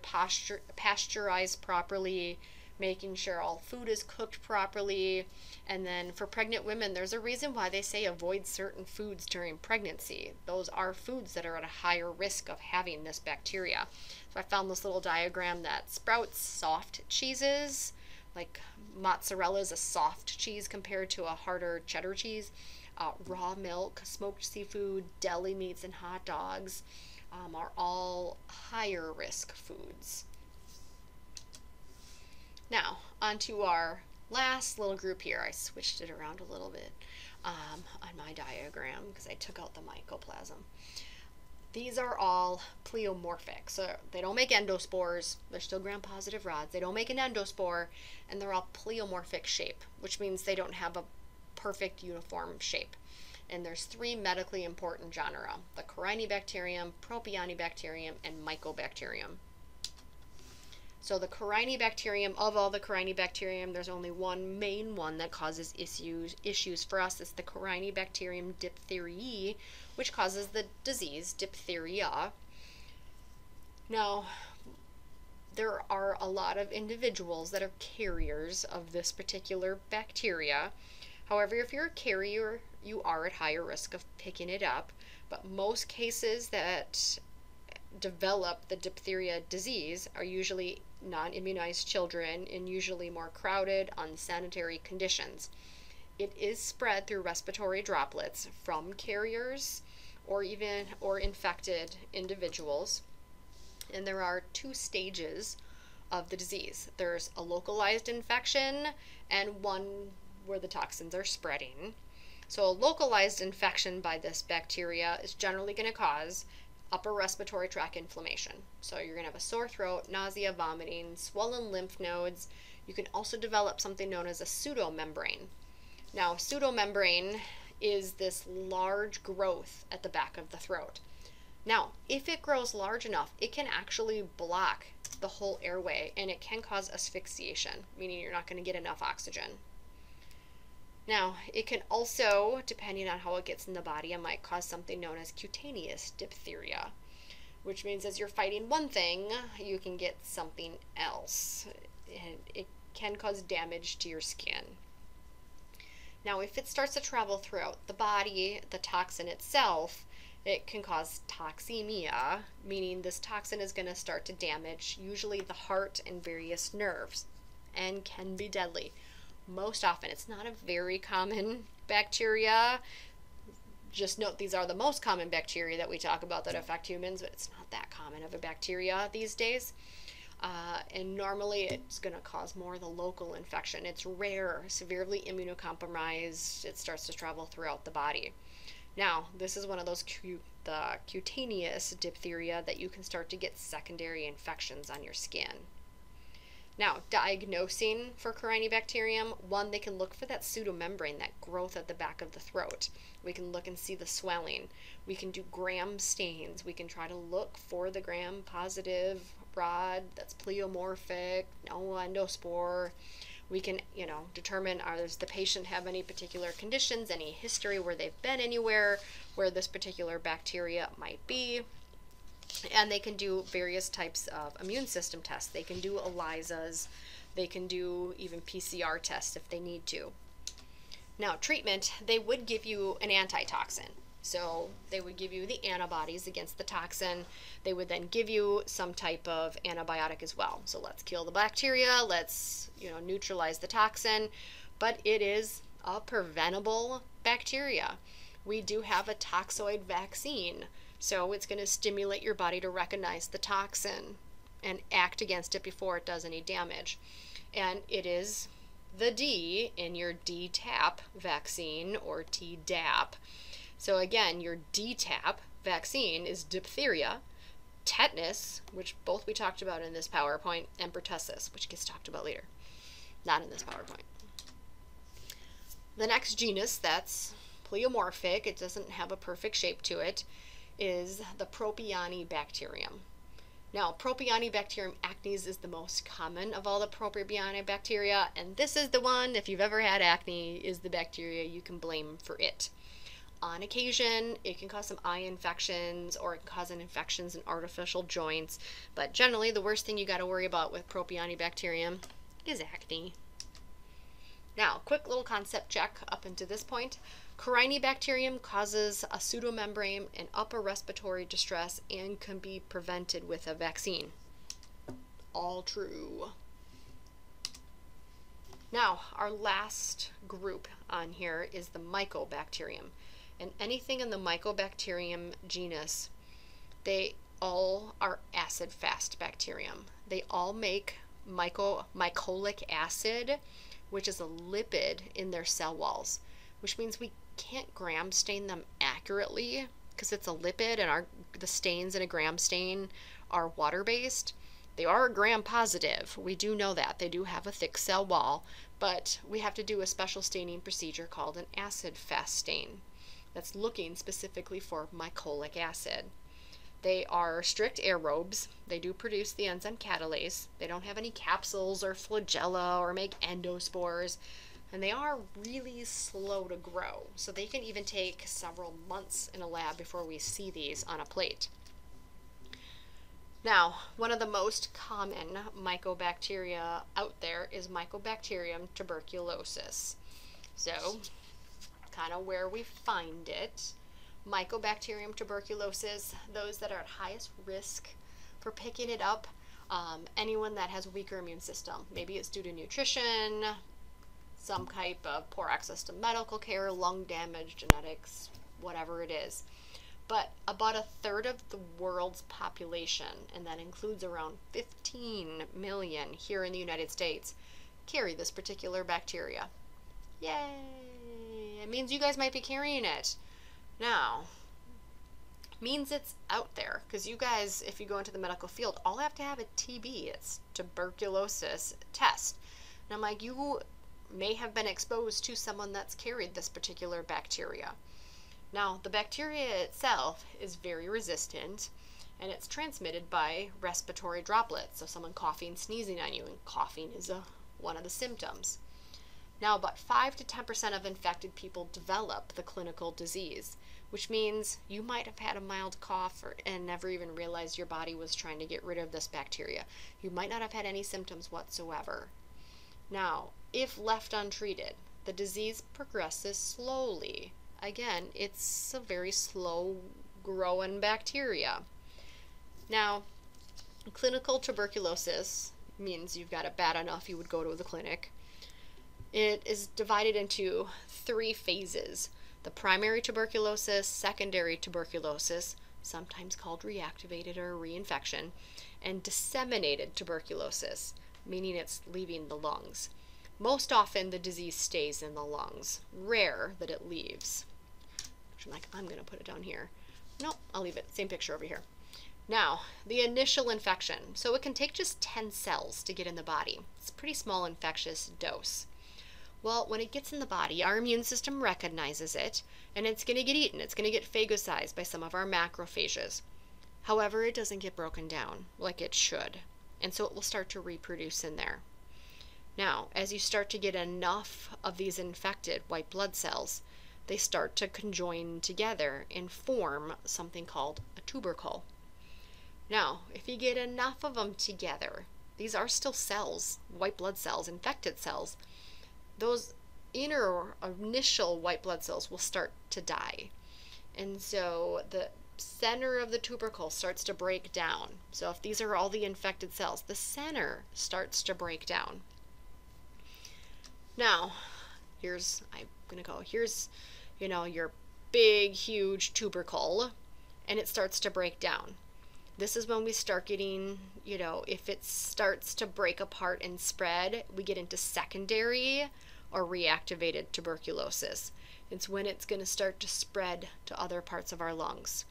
pasteurized properly making sure all food is cooked properly. And then for pregnant women, there's a reason why they say avoid certain foods during pregnancy. Those are foods that are at a higher risk of having this bacteria. So I found this little diagram that sprouts soft cheeses, like mozzarella is a soft cheese compared to a harder cheddar cheese. Uh, raw milk, smoked seafood, deli meats, and hot dogs um, are all higher risk foods. Now, onto our last little group here. I switched it around a little bit um, on my diagram because I took out the mycoplasma. These are all pleomorphic, so they don't make endospores. They're still gram-positive rods. They don't make an endospore, and they're all pleomorphic shape, which means they don't have a perfect uniform shape. And there's three medically important genera, the Corynebacterium, Propionibacterium, and Mycobacterium. So the Corynebacterium, of all the Corynebacterium, there's only one main one that causes issues issues for us. It's the Corynebacterium diphtheriae, which causes the disease diphtheria. Now, there are a lot of individuals that are carriers of this particular bacteria. However, if you're a carrier, you are at higher risk of picking it up. But most cases that develop the diphtheria disease are usually non immunized children in usually more crowded, unsanitary conditions. It is spread through respiratory droplets from carriers or even or infected individuals. And there are two stages of the disease. There's a localized infection and one where the toxins are spreading. So, a localized infection by this bacteria is generally going to cause upper respiratory tract inflammation. So, you're going to have a sore throat, nausea, vomiting, swollen lymph nodes. You can also develop something known as a pseudomembrane. Now, pseudomembrane is this large growth at the back of the throat. Now, if it grows large enough, it can actually block the whole airway and it can cause asphyxiation, meaning you're not going to get enough oxygen. Now, it can also, depending on how it gets in the body, it might cause something known as cutaneous diphtheria, which means as you're fighting one thing, you can get something else. And it can cause damage to your skin. Now, if it starts to travel throughout the body, the toxin itself, it can cause toxemia, meaning this toxin is going to start to damage usually the heart and various nerves and can be deadly. Most often, it's not a very common bacteria. Just note these are the most common bacteria that we talk about that affect humans, but it's not that common of a bacteria these days. Uh, and normally it's going to cause more of the local infection. It's rare, severely immunocompromised. It starts to travel throughout the body. Now, this is one of those cu- the cutaneous diphtheria that you can start to get secondary infections on your skin. Now, diagnosing for Corynebacterium, one, they can look for that pseudomembrane, that growth at the back of the throat. We can look and see the swelling. We can do gram stains. We can try to look for the gram positive rod that's pleomorphic, no endospore. We can, you know, determine are, does the patient have any particular conditions, any history where they've been anywhere where this particular bacteria might be and they can do various types of immune system tests. They can do ELISAs, they can do even PCR tests if they need to. Now, treatment, they would give you an antitoxin. So they would give you the antibodies against the toxin. They would then give you some type of antibiotic as well. So let's kill the bacteria, let's, you know, neutralize the toxin, but it is a preventable bacteria. We do have a toxoid vaccine so it's going to stimulate your body to recognize the toxin and act against it before it does any damage. And it is the D in your DTaP vaccine or Tdap. So again, your DTaP vaccine is diphtheria, tetanus, which both we talked about in this PowerPoint, and pertussis, which gets talked about later. Not in this PowerPoint. The next genus that's pleomorphic, it doesn't have a perfect shape to it, is the Propionibacterium. Now, Propionibacterium acnes is the most common of all the Propionibacteria, and this is the one, if you've ever had acne, is the bacteria you can blame for it. On occasion, it can cause some eye infections or it can cause infections in artificial joints, but generally, the worst thing you got to worry about with Propionibacterium is acne. Now, quick little concept check up until this point. Corynebacterium causes a pseudomembrane and upper respiratory distress and can be prevented with a vaccine. All true. Now, our last group on here is the Mycobacterium. And anything in the Mycobacterium genus, they all are acid fast bacterium. They all make myco, mycolic acid, which is a lipid in their cell walls, which means we can't gram stain them accurately because it's a lipid and our the stains in a gram stain are water based. They are gram positive. We do know that. They do have a thick cell wall, but we have to do a special staining procedure called an acid fast stain that's looking specifically for mycolic acid. They are strict aerobes. They do produce the enzyme catalase. They don't have any capsules or flagella or make endospores and they are really slow to grow. So they can even take several months in a lab before we see these on a plate. Now, one of the most common mycobacteria out there is Mycobacterium tuberculosis. So, kind of where we find it. Mycobacterium tuberculosis, those that are at highest risk for picking it up, um, anyone that has a weaker immune system. Maybe it's due to nutrition, some type of poor access to medical care, lung damage, genetics, whatever it is. But about a third of the world's population, and that includes around 15 million here in the United States, carry this particular bacteria. Yay! it means you guys might be carrying it. Now, means it's out there because you guys, if you go into the medical field, all have to have a TB. It's tuberculosis test. And I'm like, you may have been exposed to someone that's carried this particular bacteria. Now, the bacteria itself is very resistant and it's transmitted by respiratory droplets. So, someone coughing, sneezing on you, and coughing is a, one of the symptoms. Now, about 5 to 10% of infected people develop the clinical disease, which means you might have had a mild cough or, and never even realized your body was trying to get rid of this bacteria. You might not have had any symptoms whatsoever. Now, if left untreated, the disease progresses slowly. Again, it's a very slow growing bacteria. Now, clinical tuberculosis means you've got it bad enough you would go to the clinic. It is divided into three phases the primary tuberculosis, secondary tuberculosis, sometimes called reactivated or reinfection, and disseminated tuberculosis, meaning it's leaving the lungs. Most often, the disease stays in the lungs. Rare that it leaves. I'm like, I'm going to put it down here. No, I'll leave it. Same picture over here. Now, the initial infection. So it can take just 10 cells to get in the body. It's a pretty small infectious dose. Well, when it gets in the body, our immune system recognizes it and it's going to get eaten. It's going to get phagocytized by some of our macrophages. However, it doesn't get broken down like it should. And so it will start to reproduce in there. Now, as you start to get enough of these infected white blood cells, they start to conjoin together and form something called a tubercle. Now, if you get enough of them together, these are still cells, white blood cells, infected cells those inner initial white blood cells will start to die. And so the center of the tubercle starts to break down. So if these are all the infected cells, the center starts to break down. Now, here's I'm going to go. Here's, you know, your big huge tubercle and it starts to break down. This is when we start getting, you know, if it starts to break apart and spread, we get into secondary or reactivated tuberculosis. It's when it's going to start to spread to other parts of our lungs.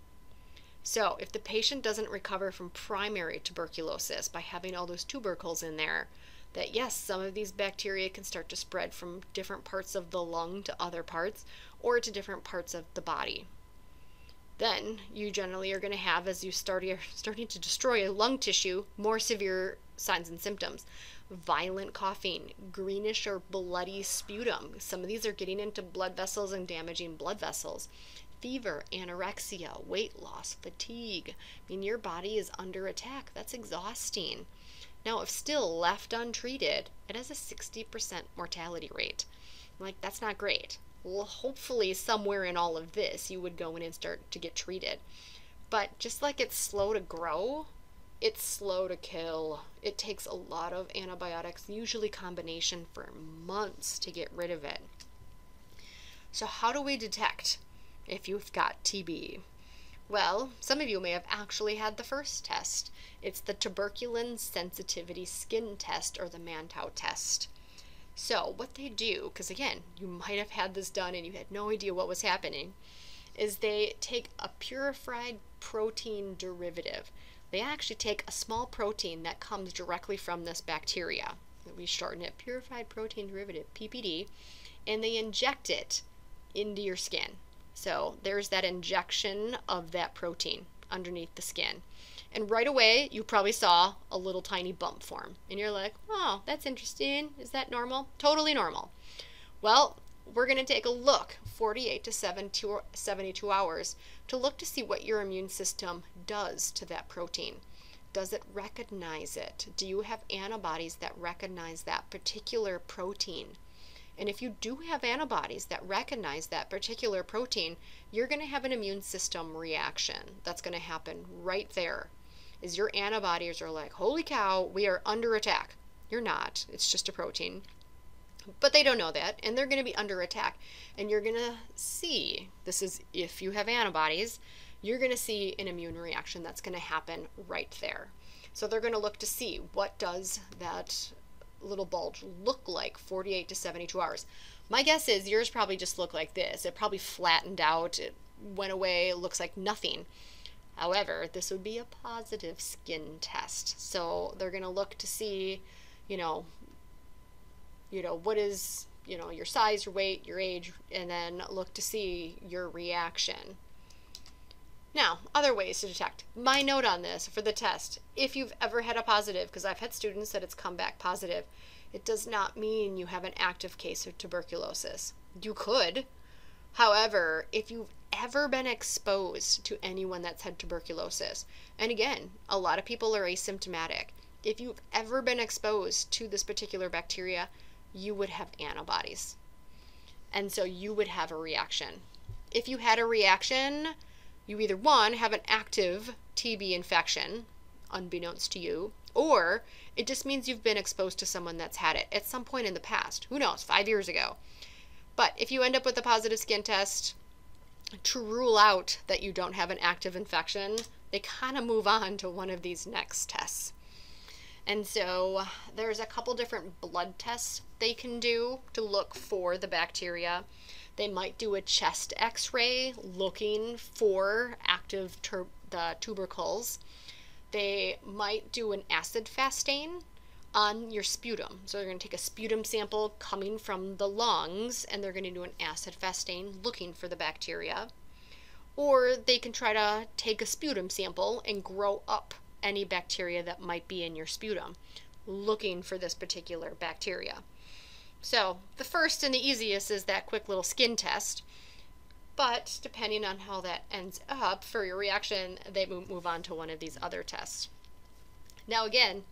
So, if the patient doesn't recover from primary tuberculosis by having all those tubercles in there, that yes, some of these bacteria can start to spread from different parts of the lung to other parts or to different parts of the body. Then you generally are going to have, as you start starting to destroy lung tissue, more severe signs and symptoms violent coughing, greenish or bloody sputum. Some of these are getting into blood vessels and damaging blood vessels. Fever, anorexia, weight loss, fatigue. I mean, your body is under attack. That's exhausting. Now, if still left untreated, it has a 60% mortality rate. like, that's not great. Well, hopefully, somewhere in all of this, you would go in and start to get treated. But just like it's slow to grow, it's slow to kill. It takes a lot of antibiotics, usually combination for months to get rid of it. So, how do we detect if you've got TB? Well, some of you may have actually had the first test. It's the tuberculin sensitivity skin test or the Mantoux test. So, what they do, because again, you might have had this done and you had no idea what was happening, is they take a purified protein derivative they actually take a small protein that comes directly from this bacteria. We shorten it purified protein derivative, PPD, and they inject it into your skin. So there's that injection of that protein underneath the skin. And right away, you probably saw a little tiny bump form. And you're like, oh, that's interesting. Is that normal? Totally normal. Well, we're going to take a look 48 to 72 hours to look to see what your immune system does to that protein. Does it recognize it? Do you have antibodies that recognize that particular protein? And if you do have antibodies that recognize that particular protein, you're going to have an immune system reaction. That's going to happen right there. Is your antibodies are like, holy cow, we are under attack. You're not. It's just a protein. But they don't know that, and they're going to be under attack. And you're going to see this is if you have antibodies, you're going to see an immune reaction that's going to happen right there. So they're going to look to see what does that little bulge look like 48 to 72 hours? My guess is yours probably just looked like this. It probably flattened out, it went away, it looks like nothing. However, this would be a positive skin test. So they're going to look to see, you know, you know, what is, you know, your size, your weight, your age, and then look to see your reaction. Now, other ways to detect. My note on this for the test if you've ever had a positive, because I've had students that it's come back positive, it does not mean you have an active case of tuberculosis. You could. However, if you've ever been exposed to anyone that's had tuberculosis, and again, a lot of people are asymptomatic, if you've ever been exposed to this particular bacteria, you would have antibodies. And so you would have a reaction. If you had a reaction, you either one have an active TB infection, unbeknownst to you, or it just means you've been exposed to someone that's had it at some point in the past. Who knows, five years ago. But if you end up with a positive skin test, to rule out that you don't have an active infection, they kind of move on to one of these next tests. And so there's a couple different blood tests they can do to look for the bacteria. They might do a chest x-ray looking for active the tubercles. They might do an acid fast stain on your sputum. So they're going to take a sputum sample coming from the lungs and they're going to do an acid fast stain looking for the bacteria. Or they can try to take a sputum sample and grow up any bacteria that might be in your sputum looking for this particular bacteria. So, the first and the easiest is that quick little skin test. But depending on how that ends up for your reaction, they move on to one of these other tests. Now, again,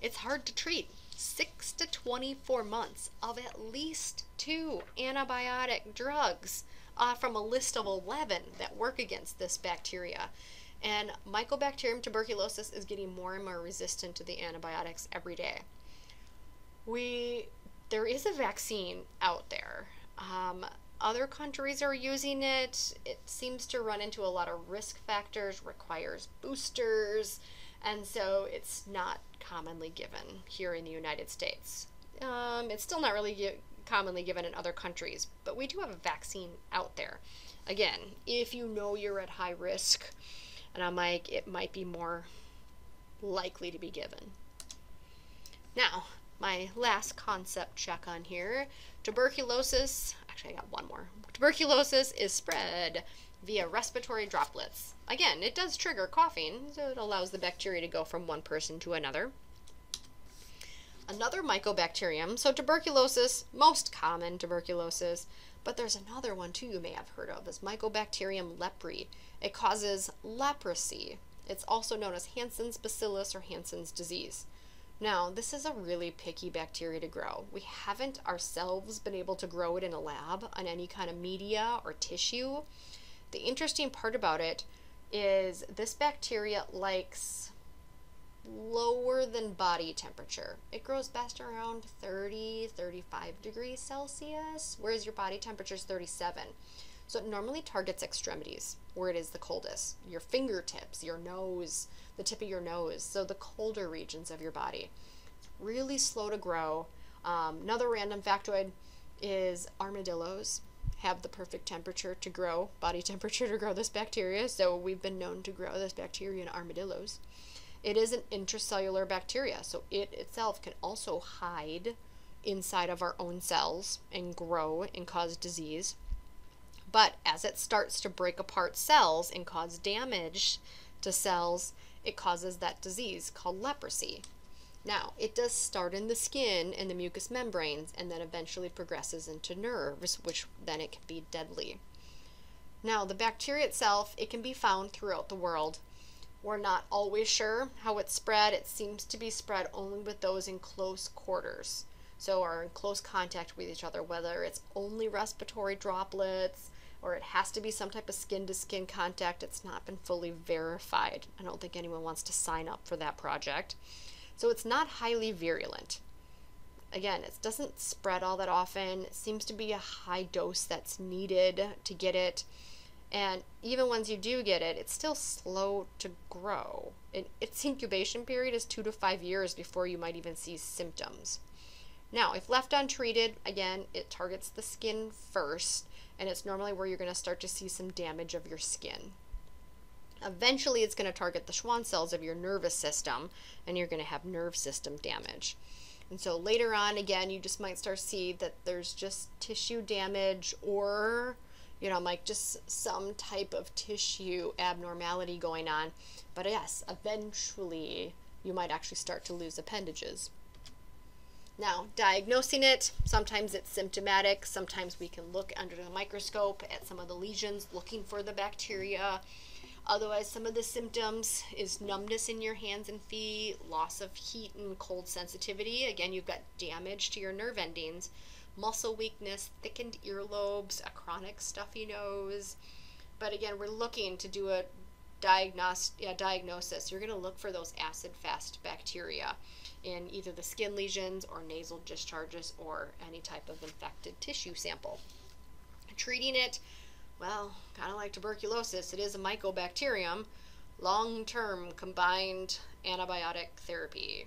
it's hard to treat. 6 to 24 months of at least two antibiotic drugs uh, from a list of 11 that work against this bacteria. And Mycobacterium tuberculosis is getting more and more resistant to the antibiotics every day. We there is a vaccine out there. Um, other countries are using it. It seems to run into a lot of risk factors, requires boosters, and so it's not commonly given here in the United States. Um, it's still not really commonly given in other countries, but we do have a vaccine out there. Again, if you know you're at high risk, and I'm like, it might be more likely to be given. Now, my last concept check on here tuberculosis. Actually, I got one more. Tuberculosis is spread via respiratory droplets. Again, it does trigger coughing, so it allows the bacteria to go from one person to another. Another mycobacterium, so tuberculosis, most common tuberculosis, but there's another one too you may have heard of, is Mycobacterium leprae. It causes leprosy. It's also known as Hansen's bacillus or Hansen's disease. Now, this is a really picky bacteria to grow. We haven't ourselves been able to grow it in a lab on any kind of media or tissue. The interesting part about it is this bacteria likes lower than body temperature. It grows best around 30, 35 degrees Celsius, whereas your body temperature is 37. So it normally targets extremities where it is the coldest your fingertips, your nose, the tip of your nose, so the colder regions of your body. Really slow to grow. Um, another random factoid is armadillos have the perfect temperature to grow, body temperature to grow this bacteria, so we've been known to grow this bacteria in armadillos. It is an intracellular bacteria, so it itself can also hide inside of our own cells and grow and cause disease. But as it starts to break apart cells and cause damage to cells, it causes that disease called leprosy. Now, it does start in the skin and the mucous membranes and then eventually progresses into nerves, which then it can be deadly. Now, the bacteria itself, it can be found throughout the world. We're not always sure how it's spread. It seems to be spread only with those in close quarters. So, are in close contact with each other, whether it's only respiratory droplets, or it has to be some type of skin to skin contact. It's not been fully verified. I don't think anyone wants to sign up for that project. So it's not highly virulent. Again, it doesn't spread all that often. It seems to be a high dose that's needed to get it. And even once you do get it, it's still slow to grow. its incubation period is two to five years before you might even see symptoms. Now, if left untreated, again, it targets the skin first, and it's normally where you're going to start to see some damage of your skin. Eventually, it's going to target the Schwann cells of your nervous system, and you're going to have nerve system damage. And so later on, again, you just might start to see that there's just tissue damage or, you know, like just some type of tissue abnormality going on. But yes, eventually you might actually start to lose appendages. Now, diagnosing it, sometimes it's symptomatic. Sometimes we can look under the microscope at some of the lesions looking for the bacteria. Otherwise, some of the symptoms is numbness in your hands and feet, loss of heat and cold sensitivity. Again, you've got damage to your nerve endings, muscle weakness, thickened earlobes, a chronic stuffy nose. But again, we're looking to do a diagnos- yeah, diagnosis. You're going to look for those acid fast bacteria in either the skin lesions or nasal discharges or any type of infected tissue sample. Treating it well, kind of like tuberculosis, it is a mycobacterium, long term combined antibiotic therapy.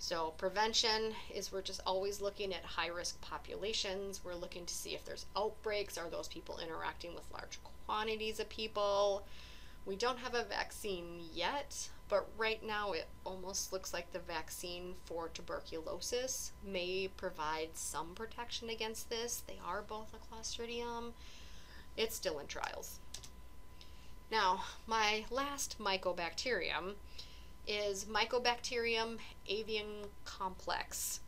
So, prevention is we're just always looking at high risk populations. We're looking to see if there's outbreaks. Are those people interacting with large quantities of people? We don't have a vaccine yet, but right now it almost looks like the vaccine for tuberculosis may provide some protection against this. They are both a clostridium it's still in trials. Now, my last mycobacterium is Mycobacterium avium complex.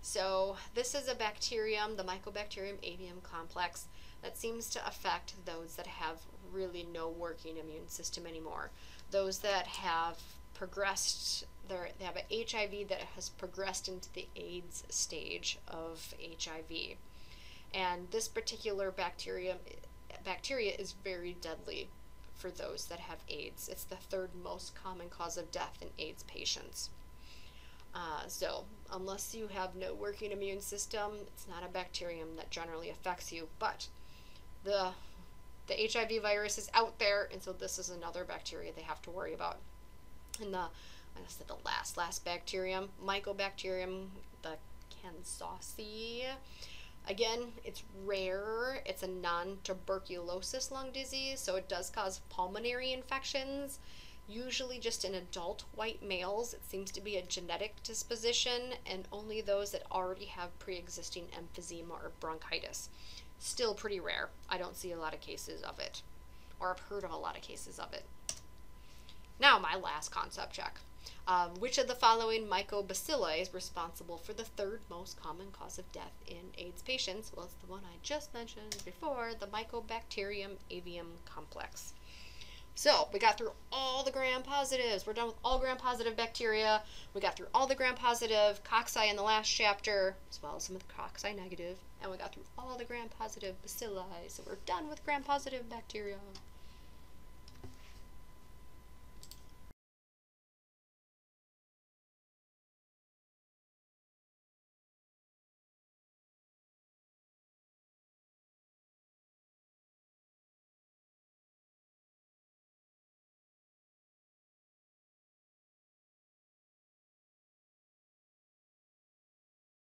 So, this is a bacterium, the Mycobacterium avium complex, that seems to affect those that have really no working immune system anymore. Those that have progressed, they have an HIV that has progressed into the AIDS stage of HIV. And this particular bacterium bacteria is very deadly for those that have AIDS. It's the third most common cause of death in AIDS patients. Uh, so, unless you have no working immune system, it's not a bacterium that generally affects you. But the the HIV virus is out there, and so this is another bacteria they have to worry about. And the I said the last last bacterium, Mycobacterium, the kansasii. Again, it's rare. It's a non tuberculosis lung disease, so it does cause pulmonary infections, usually just in adult white males. It seems to be a genetic disposition, and only those that already have pre existing emphysema or bronchitis. Still pretty rare. I don't see a lot of cases of it, or I've heard of a lot of cases of it. Now, my last concept check. Um, which of the following mycobacilli is responsible for the third most common cause of death in AIDS patients? Well, it's the one I just mentioned before, the Mycobacterium avium complex. So, we got through all the gram positives. We're done with all gram positive bacteria. We got through all the gram positive cocci in the last chapter, as well as some of the cocci negative. And we got through all the gram positive bacilli. So, we're done with gram positive bacteria.